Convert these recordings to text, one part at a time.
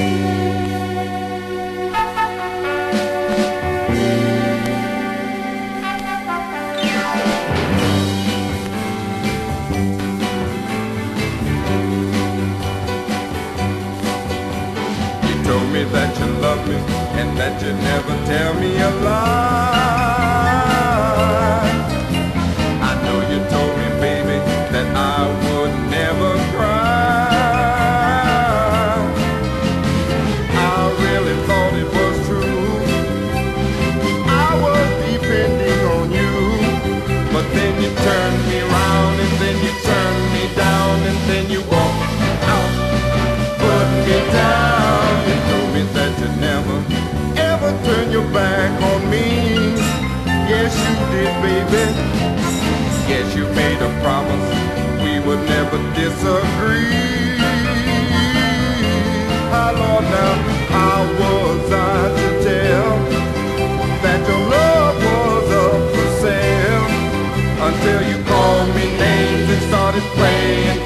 You told me that you love me and that you never tell me a lie. then you walk out. Put me down. You told me that you never, ever turn your back on me. Yes, you did, baby. Yes, you made a promise we would never disagree.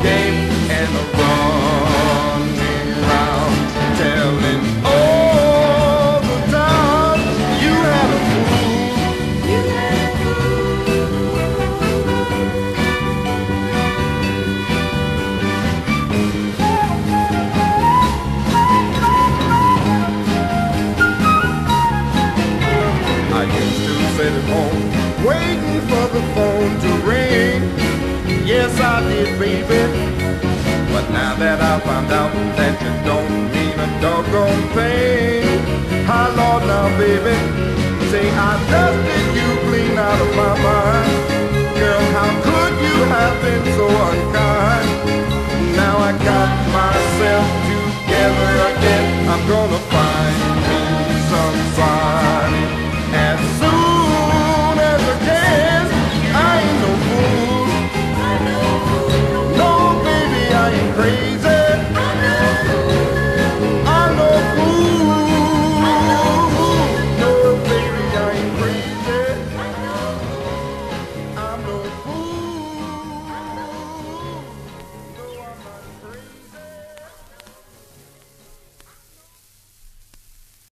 playing and telling all the. You had a fool. I used to sit at home waiting for the phone to ring baby. But now that I found out that you don't.